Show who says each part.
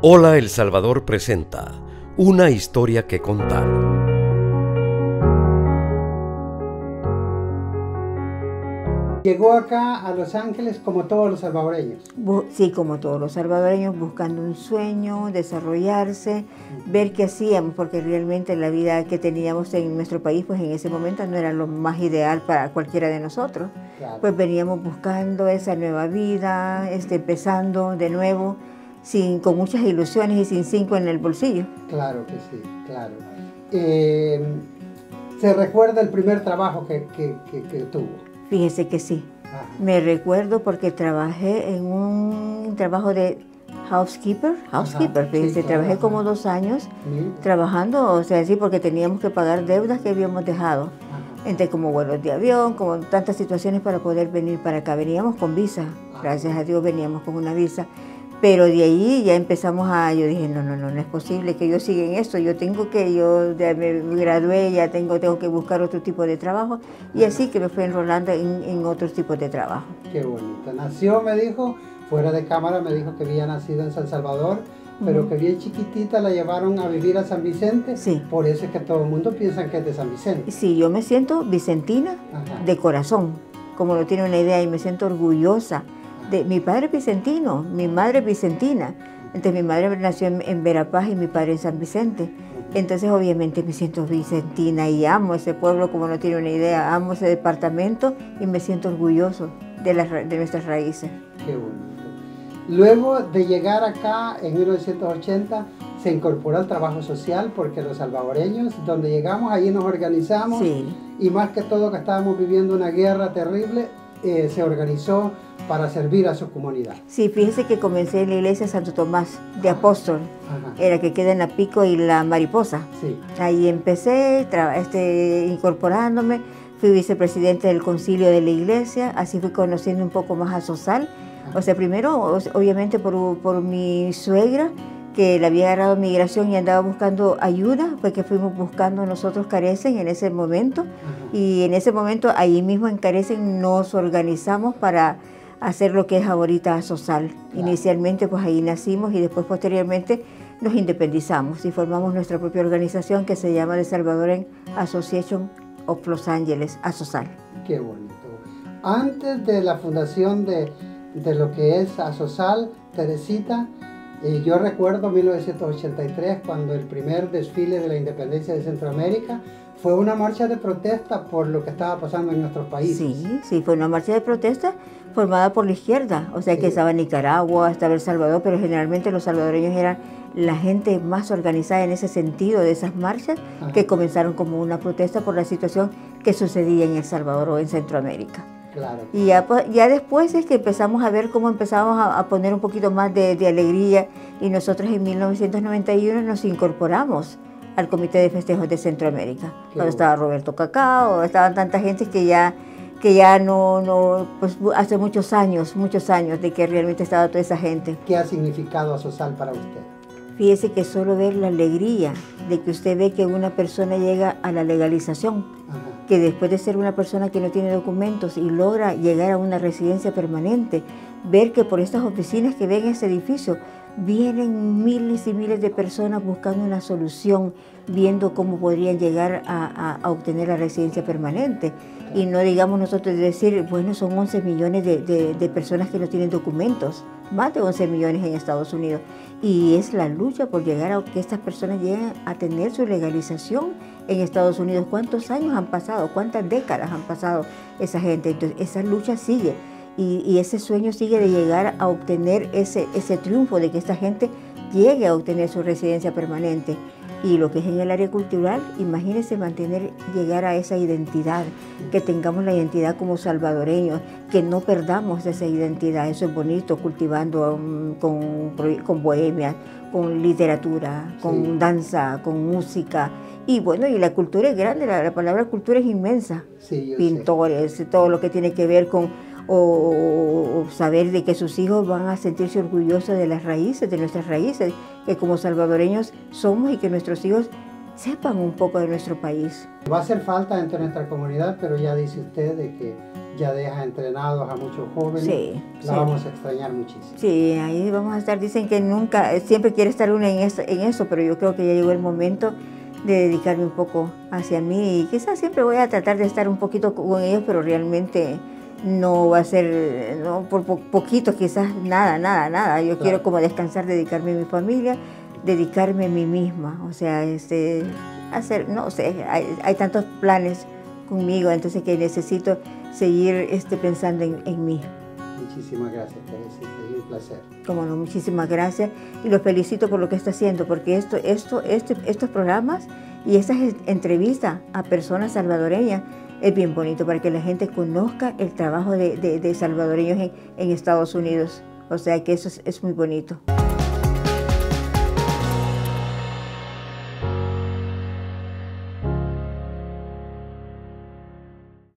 Speaker 1: Hola El Salvador presenta una historia que contar.
Speaker 2: Llegó acá a Los Ángeles como todos los salvadoreños.
Speaker 3: Sí, como todos los salvadoreños, buscando un sueño, desarrollarse, ver qué hacíamos, porque realmente la vida que teníamos en nuestro país, pues en ese momento no era lo más ideal para cualquiera de nosotros.
Speaker 2: Claro.
Speaker 3: Pues veníamos buscando esa nueva vida, este, empezando de nuevo, sin, con muchas ilusiones y sin cinco en el bolsillo.
Speaker 2: Claro que sí, claro. Eh, ¿Se recuerda el primer trabajo que, que- que- que tuvo?
Speaker 3: Fíjese que sí.
Speaker 2: Ajá.
Speaker 3: Me recuerdo porque trabajé en un trabajo de housekeeper, housekeeper,
Speaker 2: sí,
Speaker 3: fíjese, trabajé
Speaker 2: ajá.
Speaker 3: como dos años trabajando, o sea, sí, porque teníamos que pagar deudas que habíamos dejado,
Speaker 2: Ajá.
Speaker 3: entre como vuelos de avión, como tantas situaciones para poder venir para acá. Veníamos con visa, gracias a Dios veníamos con una visa, pero de ahí ya empezamos a, yo dije, no, no, no, no es posible que yo siga en esto, yo tengo que, yo ya me gradué, ya tengo, tengo que buscar otro tipo de trabajo, y así que me fui enrolando en, en otros tipos de trabajo.
Speaker 2: Qué bonito. Nació, me dijo, fuera de cámara me dijo que había nacido en San Salvador, pero que bien chiquitita la llevaron a vivir a San Vicente.
Speaker 3: Sí.
Speaker 2: Por eso es que todo el mundo piensa que es de San Vicente.
Speaker 3: Sí, yo me siento vicentina
Speaker 2: Ajá.
Speaker 3: de corazón, como lo tiene una idea, y me siento orgullosa. De, mi padre es vicentino, mi madre es vicentina. Entonces mi madre nació en, en Verapaz y mi padre en San Vicente. Entonces obviamente me siento vicentina y amo ese pueblo como no tiene una idea, amo ese departamento y me siento orgulloso de, las de nuestras raíces.
Speaker 2: Qué bonito. Luego de llegar acá en 1980, se incorporó al trabajo social porque los salvadoreños, donde llegamos, allí nos organizamos
Speaker 3: Sí,
Speaker 2: y más que todo que estábamos viviendo una guerra terrible, eh, se organizó para servir a su comunidad.
Speaker 3: sí, fíjese que comencé en la iglesia Santo Tomás de Apóstol,
Speaker 2: Ajá.
Speaker 3: era que queda en la Pico y la Mariposa.
Speaker 2: Sí,
Speaker 3: Ahí empecé este, incorporándome, fui vicepresidente del concilio de la iglesia, así fui conociendo un poco más a Sosal. O sea, primero, obviamente por, por mi suegra, que le había agarrado migración y andaba buscando ayuda, porque fuimos buscando nosotros Carecen en ese momento. Y en ese momento, ahí mismo en Carecen, nos organizamos para hacer lo que es ahorita Sosal.
Speaker 2: Claro.
Speaker 3: Inicialmente, pues ahí nacimos y después, posteriormente, nos independizamos y formamos nuestra propia organización que se llama The Salvadoran Association of Los Ángeles, Asosal.
Speaker 2: qué bonito. Antes de la fundación de, de lo que es Asosal, Teresita, eh, yo recuerdo 1983 cuando el primer desfile de la independencia de Centroamérica fue una marcha de protesta por lo que estaba pasando en nuestros países.
Speaker 3: Sí, sí, fue una marcha de protesta formada por la izquierda, o sea
Speaker 2: Sí.
Speaker 3: que estaba Nicaragua, estaba El Salvador, pero generalmente los salvadoreños eran la gente más organizada en ese sentido de esas marchas
Speaker 2: Ajá.
Speaker 3: que comenzaron como una protesta por la situación que sucedía en El Salvador o en Centroamérica.
Speaker 2: Claro.
Speaker 3: Y ya, pues, ya después es que empezamos a ver cómo empezamos a, a poner un poquito más de, de alegría y nosotros en 1991 nos incorporamos al Comité de Festejos de Centroamérica. Cuando
Speaker 2: bueno.
Speaker 3: estaba Roberto Cacao, estaban tanta gente que ya, que ya no, no, pues hace muchos años, muchos años de que realmente estaba toda esa gente.
Speaker 2: ¿Qué ha significado Asosal para usted?
Speaker 3: Fíjese que solo ver la alegría de que usted ve que una persona llega a la legalización,
Speaker 2: Ajá.
Speaker 3: Que después de ser una persona que no tiene documentos y logra llegar a una residencia permanente, ver que por estas oficinas que ven este edificio vienen miles y miles de personas buscando una solución, viendo cómo podrían llegar a, obtener la residencia permanente. Y no digamos nosotros decir, bueno, son 11 millones de, de- de personas que no tienen documentos, más de 11 millones en Estados Unidos. Y es la lucha por llegar a que estas personas lleguen a tener su legalización en Estados Unidos. ¿Cuántos años han pasado? ¿Cuántas décadas han pasado esa gente? Entonces, esa lucha sigue. Y, y ese sueño sigue de llegar a obtener ese, ese triunfo, de que esta gente llegue a obtener su residencia permanente. Y lo que es en el área cultural, imagínense mantener, llegar a esa identidad, que tengamos la identidad como salvadoreños, que no perdamos esa identidad. Eso es bonito, cultivando um, con, con bohemia, con literatura, con
Speaker 2: Sí.
Speaker 3: danza, con música. Y bueno, y la cultura es grande, la, la palabra cultura es inmensa.
Speaker 2: Sí, yo sé.
Speaker 3: Pintores, todo lo que tiene que ver con o, o saber de que sus hijos van a sentirse orgullosos de las raíces, de nuestras raíces, que como salvadoreños somos y que nuestros hijos sepan un poco de nuestro país.
Speaker 2: Va a hacer falta dentro de nuestra comunidad, pero ya dice usted de que ya deja entrenados a muchos jóvenes.
Speaker 3: Sí,
Speaker 2: la
Speaker 3: sí.
Speaker 2: vamos a extrañar muchísimo.
Speaker 3: Sí, ahí vamos a estar. Dicen que nunca, siempre quiere estar una en eso, en eso, pero yo creo que ya llegó el momento de dedicarme un poco hacia mí y quizás siempre voy a tratar de estar un poquito con ellos, pero realmente no va a ser, no, por po- poquito quizás nada, nada, nada. Yo
Speaker 2: Claro.
Speaker 3: quiero como descansar, dedicarme a mi familia, dedicarme a mí misma, o sea, este, hacer, no sé, hay, hay tantos planes conmigo, entonces que necesito seguir este, pensando en, en mí.
Speaker 2: Muchísimas gracias, Teresita, un placer.
Speaker 3: Como no, muchísimas gracias y los felicito por lo que está haciendo, porque esto, esto, este, estos programas y estas en- entrevistas a personas salvadoreñas es bien bonito para que la gente conozca el trabajo de, de- de salvadoreños en, en Estados Unidos. O sea que eso es, es muy bonito.